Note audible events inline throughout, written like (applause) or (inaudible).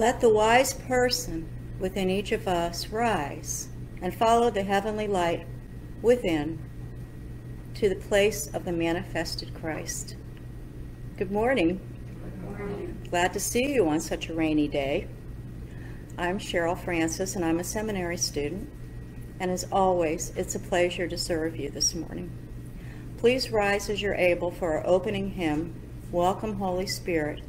Let the wise person within each of us rise and follow the heavenly light within to the place of the manifested Christ. Good morning. Good morning. Glad to see you on such a rainy day. I'm Cheryl Francis, and I'm a seminary student. And as always, it's a pleasure to serve you this morning. Please rise as you're able for our opening hymn, Welcome, Holy Spirit,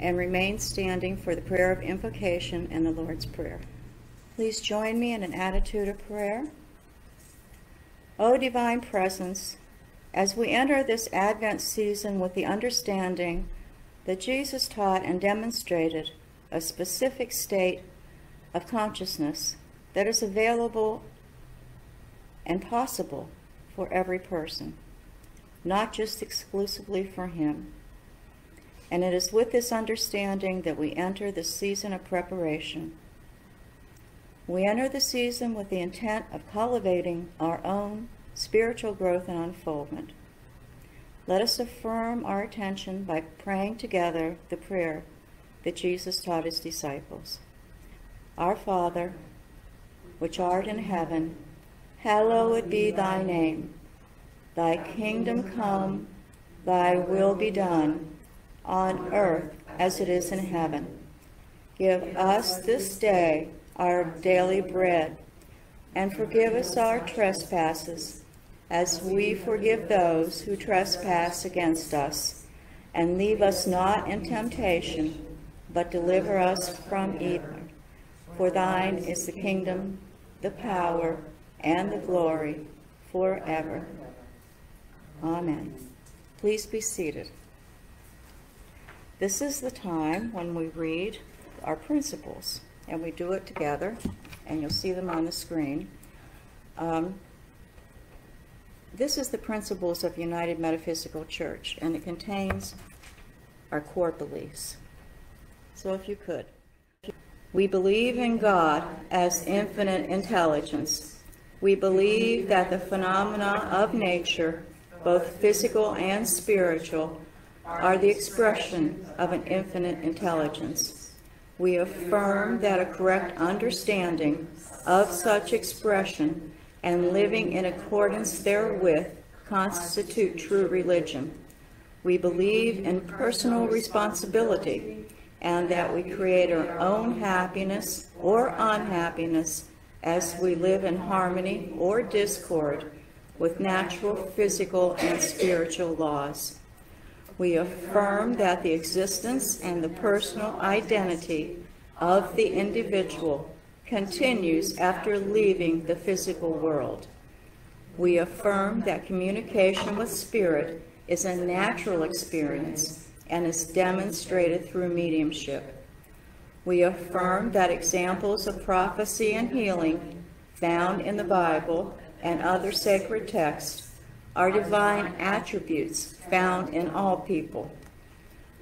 and remain standing for the prayer of invocation and the Lord's Prayer. Please join me in an attitude of prayer. O Divine Presence, as we enter this Advent season with the understanding that Jesus taught and demonstrated a specific state of consciousness that is available and possible for every person, not just exclusively for him. And it is with this understanding that we enter the season of preparation. We enter the season with the intent of cultivating our own spiritual growth and unfoldment. Let us affirm our attention by praying together the prayer that Jesus taught his disciples. Our Father, which art in heaven, hallowed be thy name. Thy kingdom come, thy will be done on earth as it is in heaven. Give us this day our daily bread, and forgive us our trespasses, as we forgive those who trespass against us. And leave us not in temptation, but deliver us from evil. For thine is the kingdom, the power, and the glory forever. Amen. Please be seated. This is the time when we read our principles, and we do it together, and you'll see them on the screen. Um, this is the principles of United Metaphysical Church, and it contains our core beliefs. So if you could. We believe in God as infinite intelligence. We believe that the phenomena of nature, both physical and spiritual, are the expression of an infinite intelligence. We affirm that a correct understanding of such expression and living in accordance therewith constitute true religion. We believe in personal responsibility and that we create our own happiness or unhappiness as we live in harmony or discord with natural, physical, and spiritual laws. We affirm that the existence and the personal identity of the individual continues after leaving the physical world. We affirm that communication with spirit is a natural experience and is demonstrated through mediumship. We affirm that examples of prophecy and healing found in the Bible and other sacred texts are divine attributes found in all people.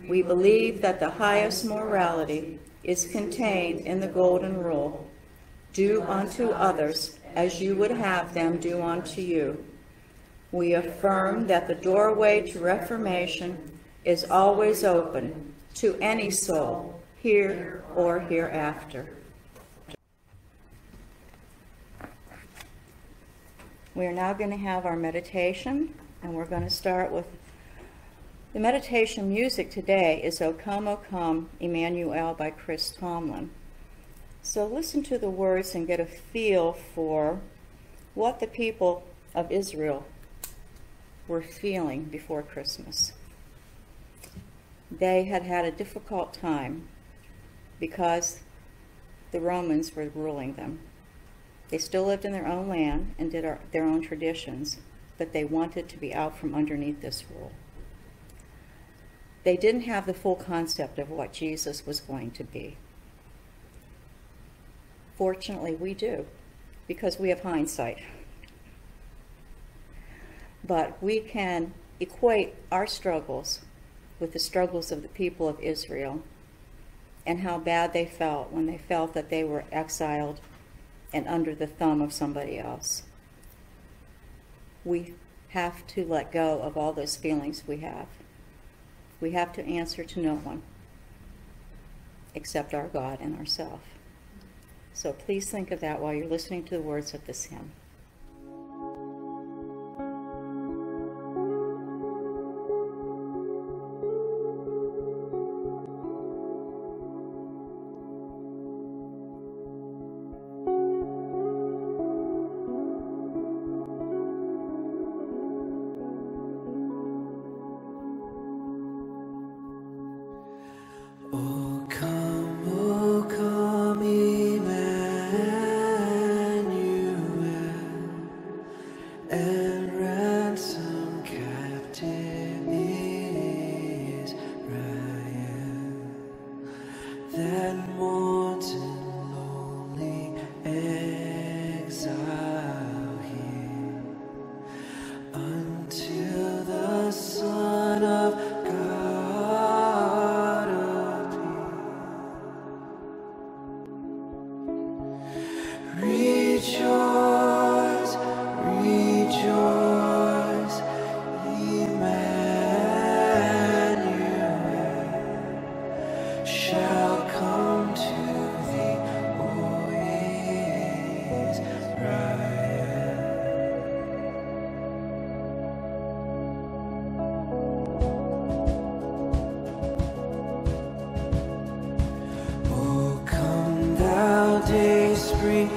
We believe that the highest morality is contained in the Golden Rule do unto others as you would have them do unto you. We affirm that the doorway to reformation is always open to any soul, here or hereafter. We are now going to have our meditation, and we're going to start with the meditation music today is O Come, O Come, Emmanuel by Chris Tomlin. So listen to the words and get a feel for what the people of Israel were feeling before Christmas. They had had a difficult time because the Romans were ruling them. They still lived in their own land and did our, their own traditions, but they wanted to be out from underneath this rule. They didn't have the full concept of what Jesus was going to be. Fortunately, we do, because we have hindsight. But we can equate our struggles with the struggles of the people of Israel and how bad they felt when they felt that they were exiled and under the thumb of somebody else. We have to let go of all those feelings we have. We have to answer to no one. except our God and ourself. So please think of that while you're listening to the words of this hymn. 我 spring,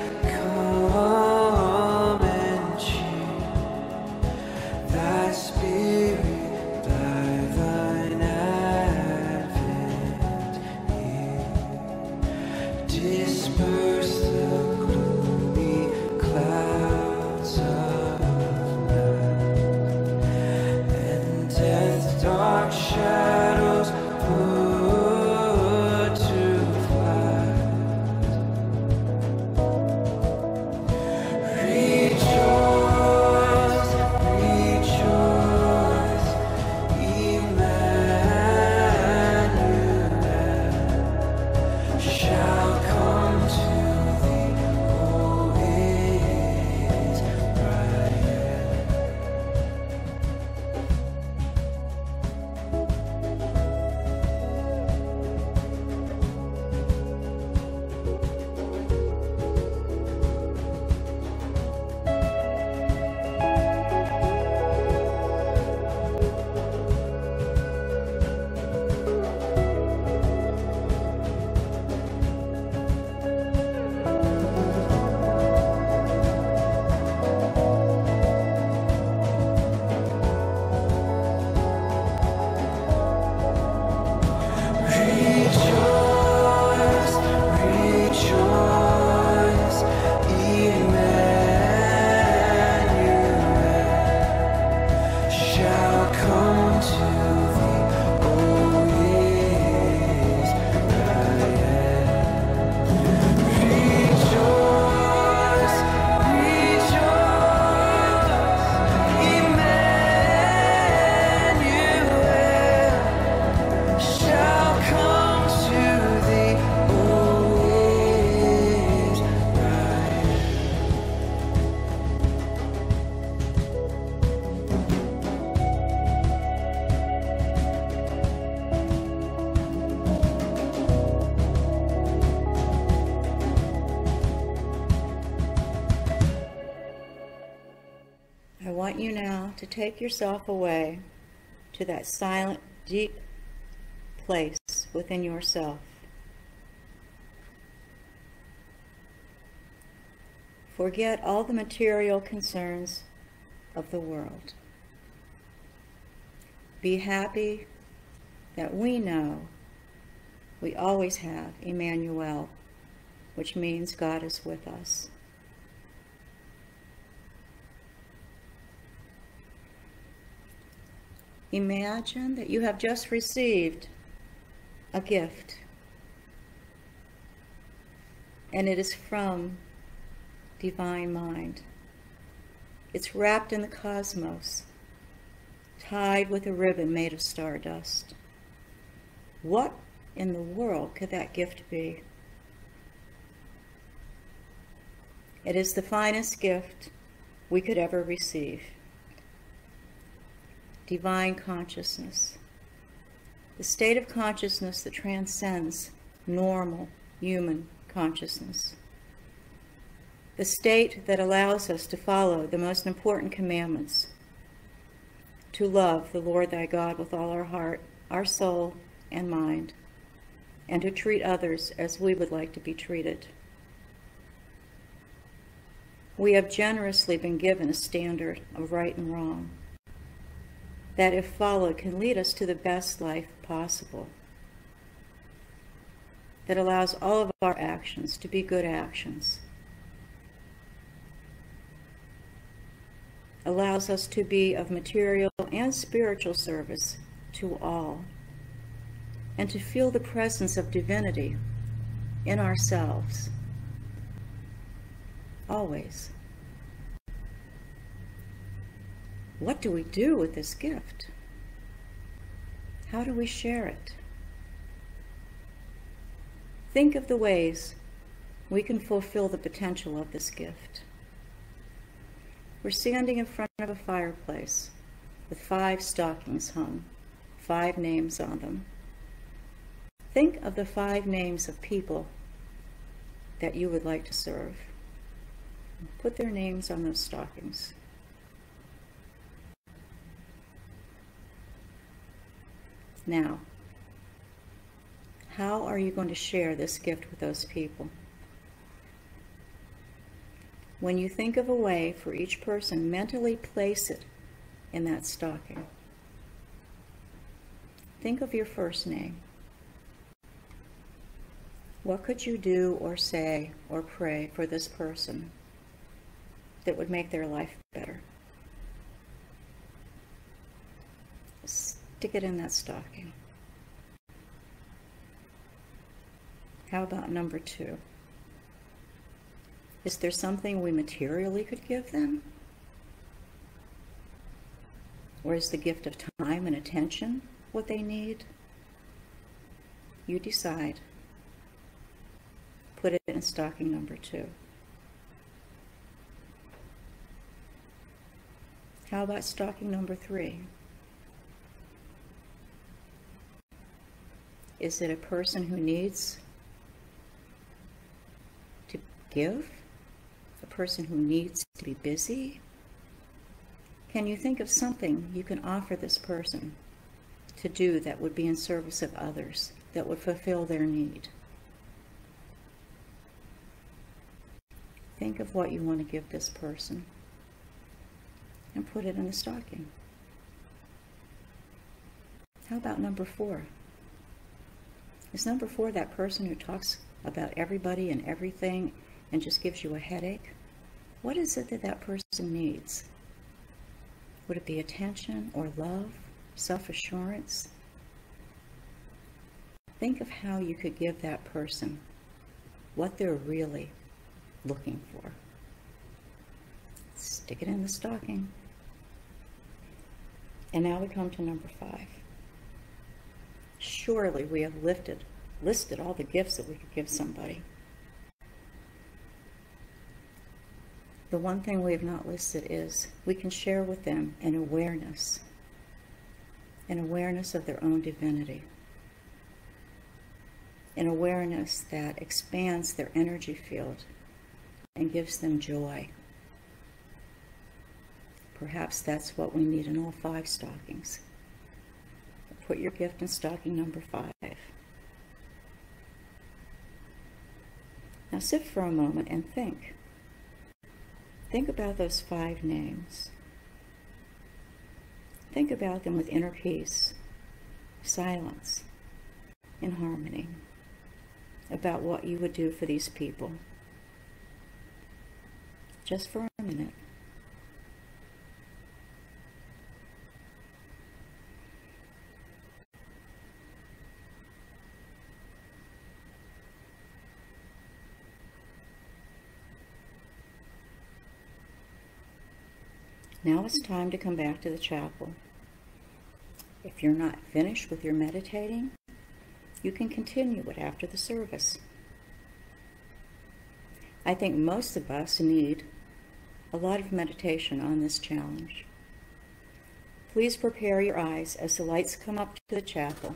take yourself away to that silent, deep place within yourself. Forget all the material concerns of the world. Be happy that we know we always have Emmanuel, which means God is with us. Imagine that you have just received a gift, and it is from Divine Mind. It's wrapped in the cosmos, tied with a ribbon made of stardust. What in the world could that gift be? It is the finest gift we could ever receive divine consciousness, the state of consciousness that transcends normal human consciousness. The state that allows us to follow the most important commandments to love the Lord thy God with all our heart, our soul, and mind, and to treat others as we would like to be treated. We have generously been given a standard of right and wrong that, if followed, can lead us to the best life possible. That allows all of our actions to be good actions. Allows us to be of material and spiritual service to all. And to feel the presence of divinity in ourselves. Always. What do we do with this gift? How do we share it? Think of the ways we can fulfill the potential of this gift. We're standing in front of a fireplace with five stockings hung, five names on them. Think of the five names of people that you would like to serve. Put their names on those stockings. Now, how are you going to share this gift with those people? When you think of a way for each person, mentally place it in that stocking. Think of your first name. What could you do or say or pray for this person that would make their life better? Stick it in that stocking. How about number two? Is there something we materially could give them? Or is the gift of time and attention what they need? You decide. Put it in stocking number two. How about stocking number three? Is it a person who needs to give? A person who needs to be busy? Can you think of something you can offer this person to do that would be in service of others, that would fulfill their need? Think of what you want to give this person and put it in the stocking. How about number four? Is number four that person who talks about everybody and everything and just gives you a headache? What is it that that person needs? Would it be attention or love, self-assurance? Think of how you could give that person what they're really looking for. Stick it in the stocking. And now we come to number five. Surely we have lifted, listed all the gifts that we could give somebody. The one thing we have not listed is we can share with them an awareness, an awareness of their own divinity, an awareness that expands their energy field and gives them joy. Perhaps that's what we need in all five stockings put your gift in stocking number five. Now sit for a moment and think. Think about those five names. Think about them with inner peace, silence, and harmony about what you would do for these people. Just for a minute. Now it's time to come back to the chapel. If you're not finished with your meditating, you can continue it after the service. I think most of us need a lot of meditation on this challenge. Please prepare your eyes as the lights come up to the chapel.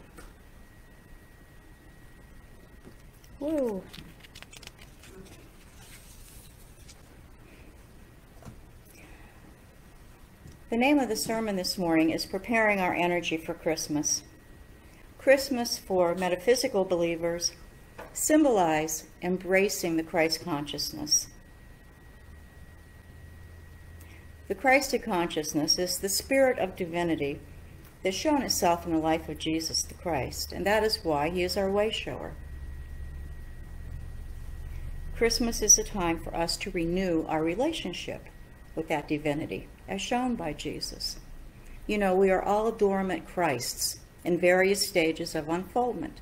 Woo. The name of the sermon this morning is Preparing Our Energy for Christmas. Christmas for metaphysical believers symbolize embracing the Christ consciousness. The Christed consciousness is the spirit of divinity that's shown itself in the life of Jesus the Christ, and that is why he is our way shower. Christmas is a time for us to renew our relationship with that divinity, as shown by Jesus. You know, we are all dormant Christs in various stages of unfoldment.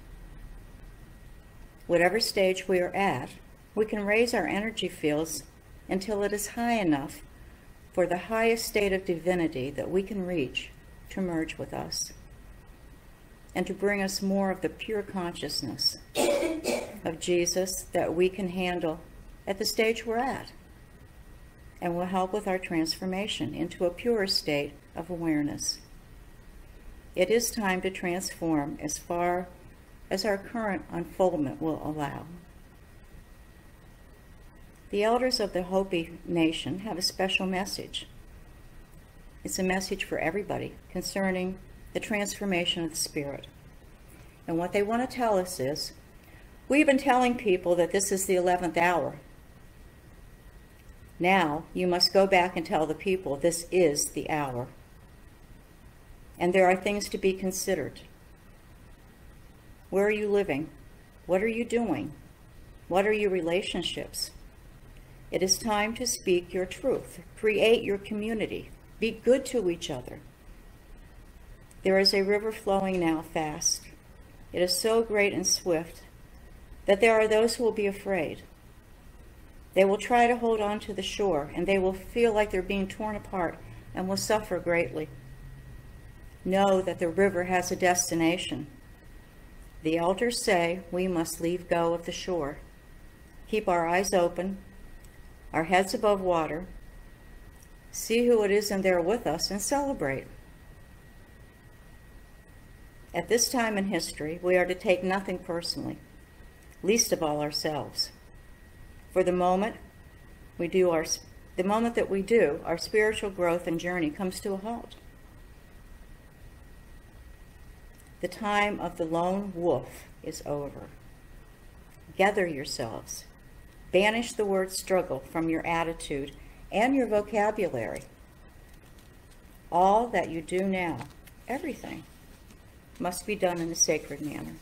Whatever stage we are at, we can raise our energy fields until it is high enough for the highest state of divinity that we can reach to merge with us and to bring us more of the pure consciousness of Jesus that we can handle at the stage we're at and will help with our transformation into a purer state of awareness. It is time to transform as far as our current unfoldment will allow. The elders of the Hopi Nation have a special message. It's a message for everybody concerning the transformation of the spirit. And what they want to tell us is we've been telling people that this is the 11th hour. Now you must go back and tell the people this is the hour. And there are things to be considered. Where are you living? What are you doing? What are your relationships? It is time to speak your truth. Create your community. Be good to each other. There is a river flowing now fast. It is so great and swift that there are those who will be afraid. They will try to hold on to the shore, and they will feel like they're being torn apart and will suffer greatly. Know that the river has a destination. The elders say we must leave go of the shore, keep our eyes open, our heads above water, see who it is in there with us, and celebrate. At this time in history, we are to take nothing personally, least of all ourselves. For the moment we do our the moment that we do, our spiritual growth and journey comes to a halt. The time of the lone wolf is over. Gather yourselves. Banish the word struggle from your attitude and your vocabulary. All that you do now, everything, must be done in a sacred manner.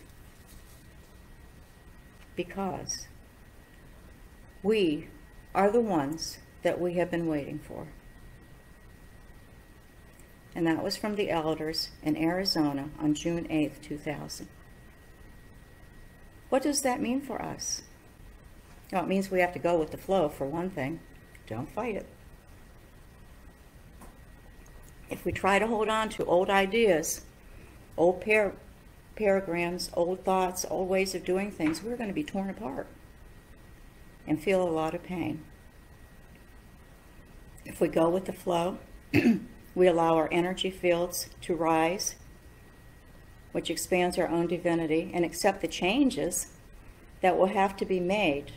Because we are the ones that we have been waiting for and that was from the elders in Arizona on June 8, 2000. What does that mean for us? Well, it means we have to go with the flow, for one thing. Don't fight it. If we try to hold on to old ideas, old par paragrams, old thoughts, old ways of doing things, we're going to be torn apart and feel a lot of pain. If we go with the flow, (clears throat) We allow our energy fields to rise, which expands our own divinity, and accept the changes that will have to be made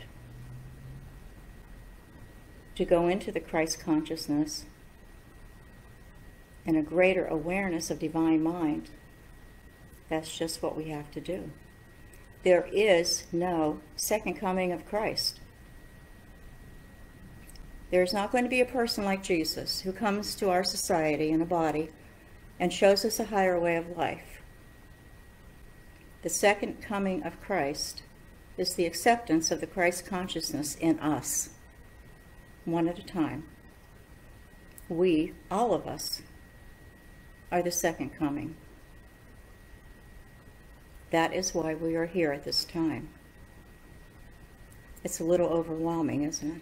to go into the Christ consciousness and a greater awareness of divine mind. That's just what we have to do. There is no second coming of Christ. There is not going to be a person like Jesus who comes to our society in a body and shows us a higher way of life. The second coming of Christ is the acceptance of the Christ consciousness in us, one at a time. We, all of us, are the second coming. That is why we are here at this time. It's a little overwhelming, isn't it?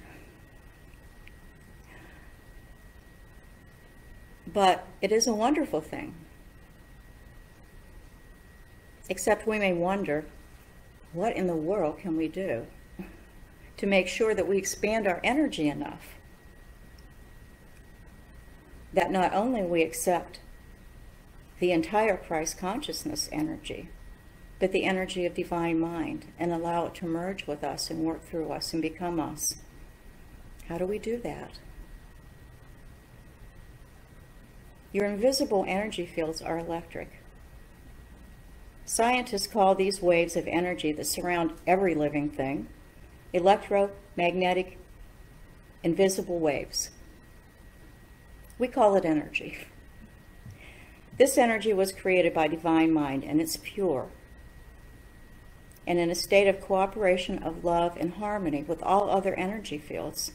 But it is a wonderful thing. Except we may wonder, what in the world can we do (laughs) to make sure that we expand our energy enough that not only we accept the entire Christ consciousness energy, but the energy of divine mind and allow it to merge with us and work through us and become us. How do we do that? Your invisible energy fields are electric. Scientists call these waves of energy that surround every living thing electromagnetic invisible waves. We call it energy. This energy was created by divine mind and it's pure. And in a state of cooperation of love and harmony with all other energy fields.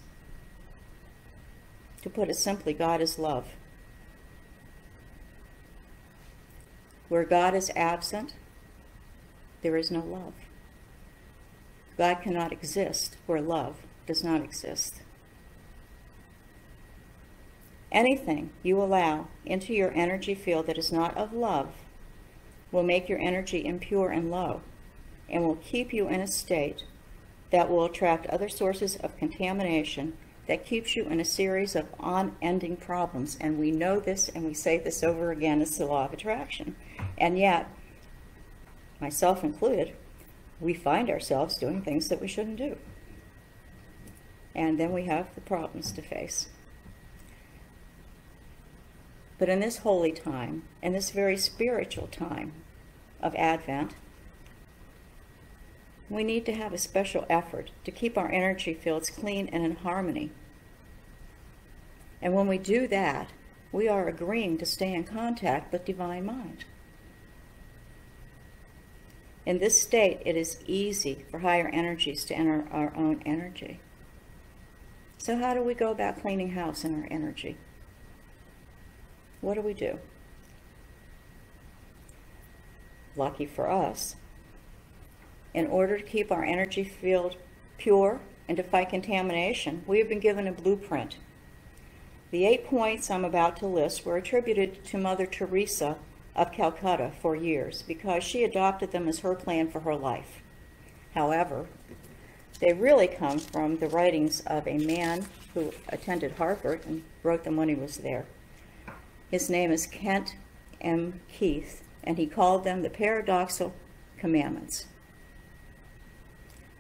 To put it simply, God is love. Where God is absent, there is no love. God cannot exist where love does not exist. Anything you allow into your energy field that is not of love will make your energy impure and low and will keep you in a state that will attract other sources of contamination that keeps you in a series of unending problems. And we know this and we say this over again. It's the law of attraction. And yet, myself included, we find ourselves doing things that we shouldn't do. And then we have the problems to face. But in this holy time, in this very spiritual time of Advent, we need to have a special effort to keep our energy fields clean and in harmony. And when we do that, we are agreeing to stay in contact with Divine Mind. In this state, it is easy for higher energies to enter our own energy. So how do we go about cleaning house in our energy? what do we do? Lucky for us, in order to keep our energy field pure and to fight contamination, we have been given a blueprint. The eight points I'm about to list were attributed to Mother Teresa of Calcutta for years because she adopted them as her plan for her life. However, they really come from the writings of a man who attended Harvard and wrote them when he was there. His name is Kent M. Keith, and he called them the paradoxical commandments.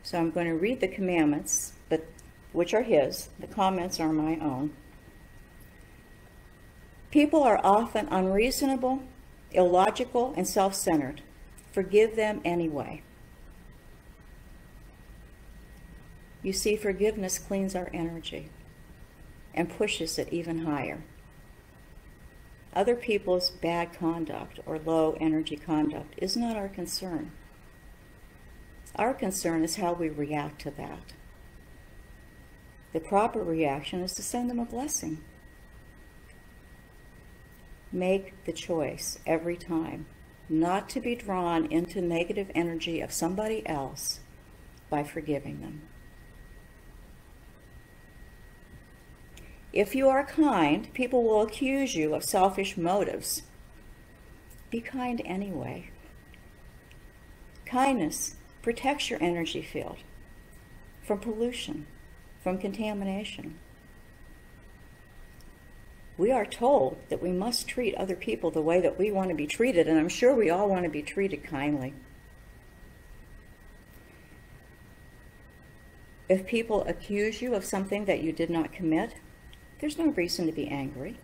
So I'm going to read the commandments, but which are his. The comments are my own. People are often unreasonable, illogical, and self-centered. Forgive them anyway. You see, forgiveness cleans our energy and pushes it even higher other people's bad conduct or low energy conduct is not our concern. Our concern is how we react to that. The proper reaction is to send them a blessing. Make the choice every time not to be drawn into negative energy of somebody else by forgiving them. If you are kind, people will accuse you of selfish motives. Be kind anyway. Kindness protects your energy field from pollution, from contamination. We are told that we must treat other people the way that we want to be treated, and I'm sure we all want to be treated kindly. If people accuse you of something that you did not commit, there's no reason to be angry.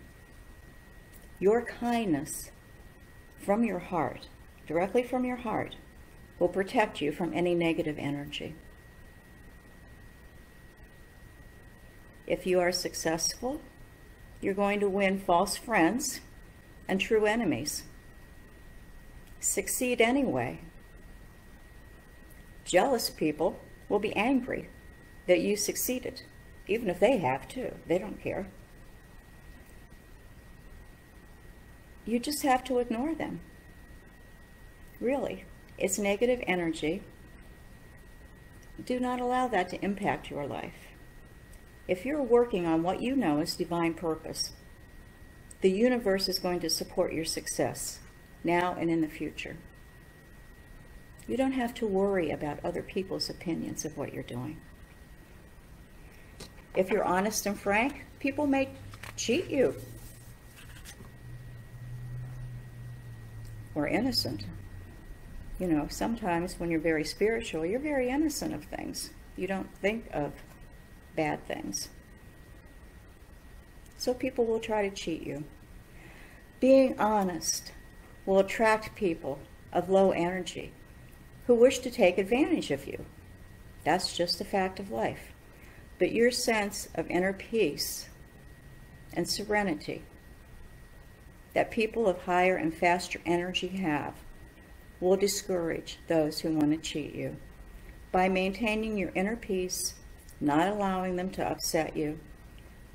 Your kindness from your heart, directly from your heart, will protect you from any negative energy. If you are successful, you're going to win false friends and true enemies. Succeed anyway. Jealous people will be angry that you succeeded even if they have to. They don't care. You just have to ignore them. Really. It's negative energy. Do not allow that to impact your life. If you're working on what you know is divine purpose, the universe is going to support your success now and in the future. You don't have to worry about other people's opinions of what you're doing. If you're honest and frank, people may cheat you. Or innocent. you know, sometimes when you're very spiritual, you're very innocent of things. You don't think of bad things. So people will try to cheat you. Being honest will attract people of low energy who wish to take advantage of you. That's just a fact of life. But your sense of inner peace and serenity that people of higher and faster energy have will discourage those who want to cheat you. By maintaining your inner peace, not allowing them to upset you,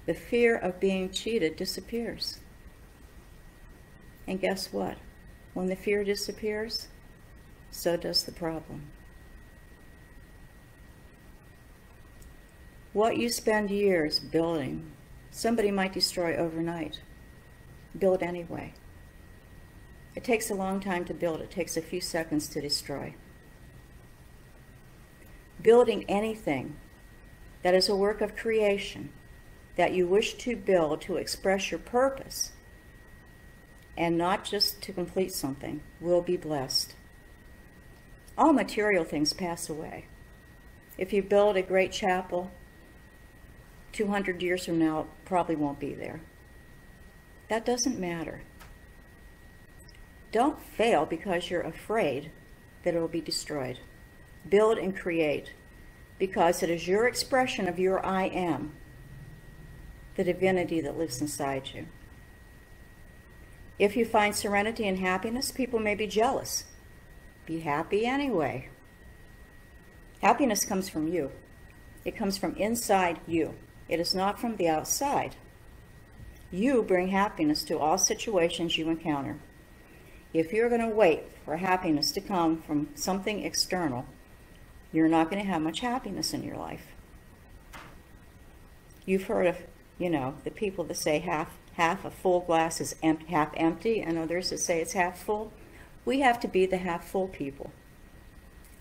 the fear of being cheated disappears. And guess what? When the fear disappears, so does the problem. What you spend years building, somebody might destroy overnight. Build anyway. It takes a long time to build, it takes a few seconds to destroy. Building anything that is a work of creation that you wish to build to express your purpose and not just to complete something will be blessed. All material things pass away. If you build a great chapel, 200 years from now, it probably won't be there. That doesn't matter. Don't fail because you're afraid that it will be destroyed. Build and create because it is your expression of your I am, the divinity that lives inside you. If you find serenity and happiness, people may be jealous. Be happy anyway. Happiness comes from you. It comes from inside you. It is not from the outside. You bring happiness to all situations you encounter. If you're going to wait for happiness to come from something external, you're not going to have much happiness in your life. You've heard of, you know, the people that say half half a full glass is empty, half empty, and others that say it's half full. We have to be the half full people.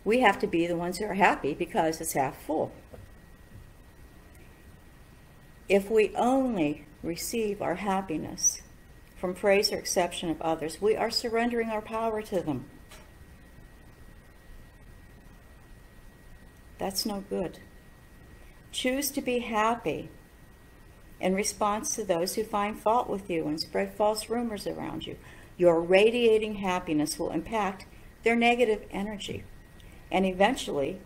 We have to be the ones who are happy because it's half full. If we only receive our happiness from praise or exception of others, we are surrendering our power to them. That's no good. Choose to be happy in response to those who find fault with you and spread false rumors around you. Your radiating happiness will impact their negative energy, and eventually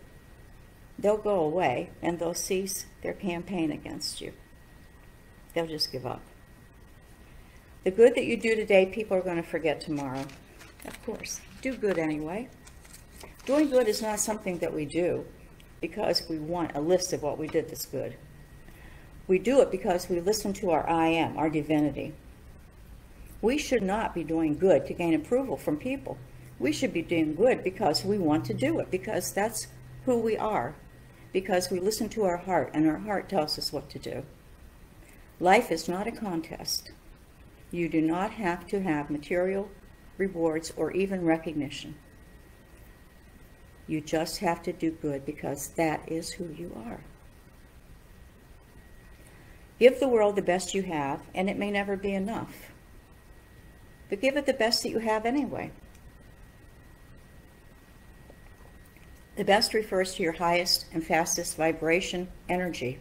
they'll go away and they'll cease their campaign against you. They'll just give up. The good that you do today, people are going to forget tomorrow. Of course, do good anyway. Doing good is not something that we do because we want a list of what we did that's good. We do it because we listen to our I am, our divinity. We should not be doing good to gain approval from people. We should be doing good because we want to do it, because that's who we are, because we listen to our heart and our heart tells us what to do. Life is not a contest. You do not have to have material rewards or even recognition. You just have to do good because that is who you are. Give the world the best you have, and it may never be enough. But give it the best that you have anyway. The best refers to your highest and fastest vibration energy,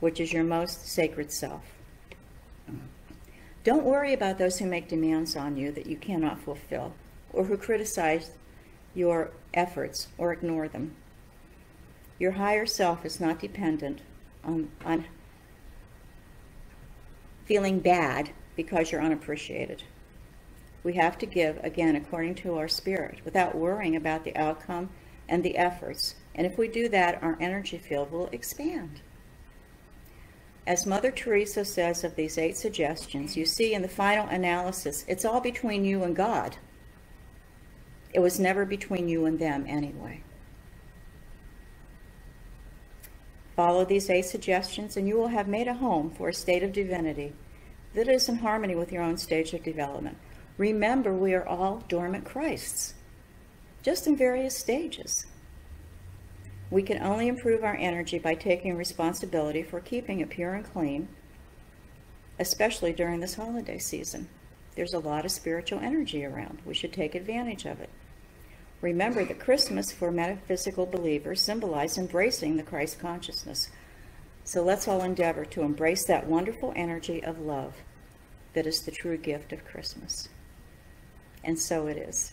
which is your most sacred self. Don't worry about those who make demands on you that you cannot fulfill or who criticize your efforts or ignore them. Your higher self is not dependent on, on feeling bad because you're unappreciated. We have to give, again, according to our spirit, without worrying about the outcome and the efforts. And if we do that, our energy field will expand. As Mother Teresa says of these eight suggestions, you see in the final analysis, it's all between you and God. It was never between you and them anyway. Follow these eight suggestions and you will have made a home for a state of divinity that is in harmony with your own stage of development. Remember, we are all dormant Christs, just in various stages. We can only improve our energy by taking responsibility for keeping it pure and clean, especially during this holiday season. there's a lot of spiritual energy around. We should take advantage of it. Remember that Christmas for metaphysical believers symbolizes embracing the Christ consciousness. So let's all endeavor to embrace that wonderful energy of love that is the true gift of Christmas. And so it is.